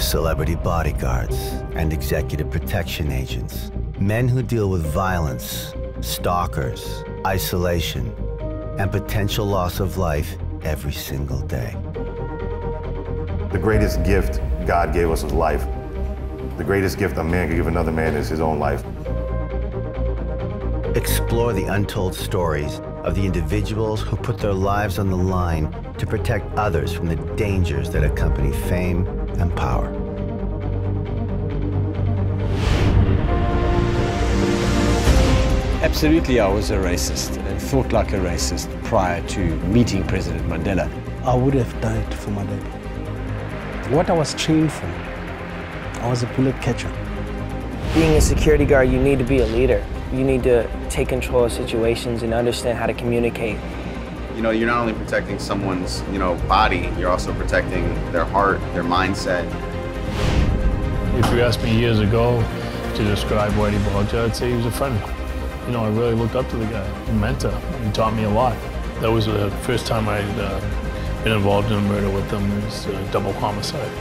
celebrity bodyguards and executive protection agents, men who deal with violence, stalkers, isolation, and potential loss of life every single day. The greatest gift God gave us is life. The greatest gift a man could give another man is his own life. Explore the untold stories of the individuals who put their lives on the line to protect others from the dangers that accompany fame and power. Absolutely, I was a racist and thought like a racist prior to meeting President Mandela. I would have died for Mandela. What I was trained for, I was a bullet catcher. Being a security guard, you need to be a leader. You need to take control of situations and understand how to communicate. You know, you're not only protecting someone's, you know, body, you're also protecting their heart, their mindset. If you asked me years ago to describe Whitey Bulger, I'd say he was a friend. You know, I really looked up to the guy, a mentor. He taught me a lot. That was the first time I'd uh, been involved in a murder with him. It was a double homicide.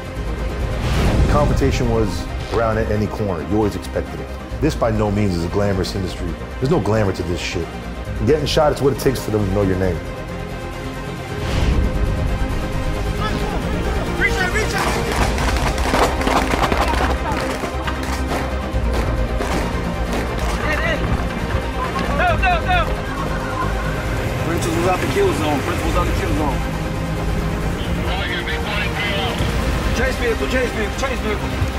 Confrontation was around at any corner. You always expected it. This by no means is a glamorous industry. There's no glamour to this shit. Getting shot is what it takes for them to know your name. Kill zone. Principals out the kill zone. Chase vehicle, chase vehicle, chase vehicle.